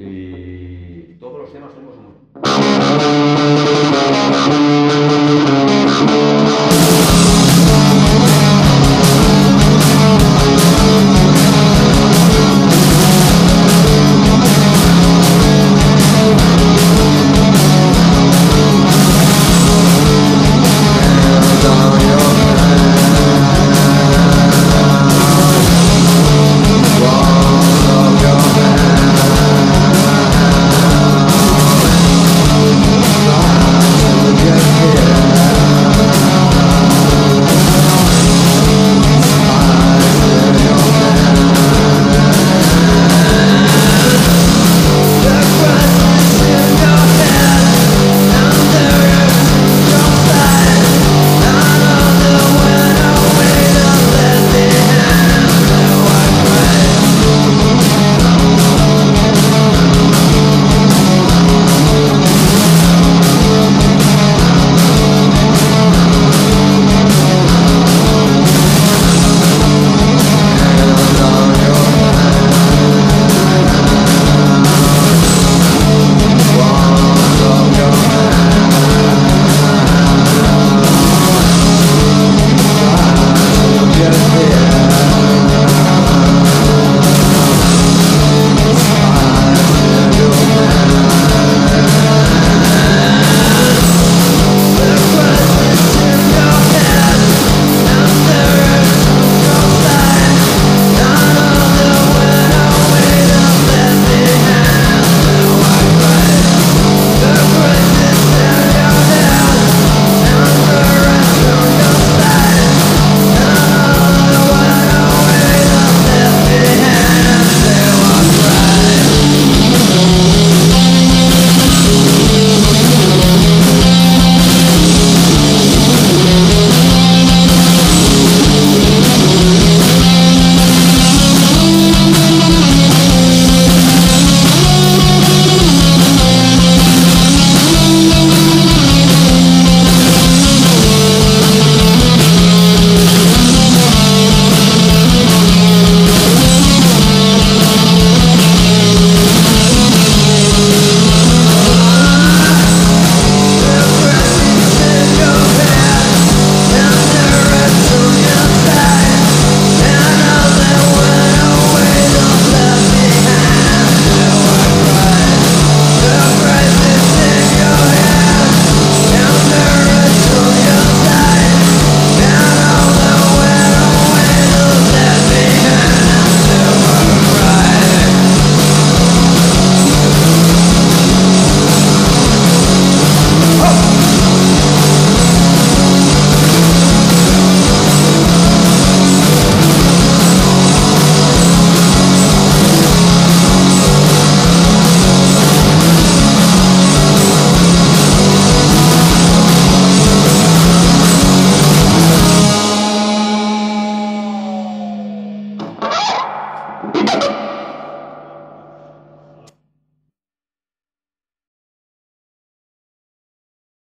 Y todos los temas tenemos un...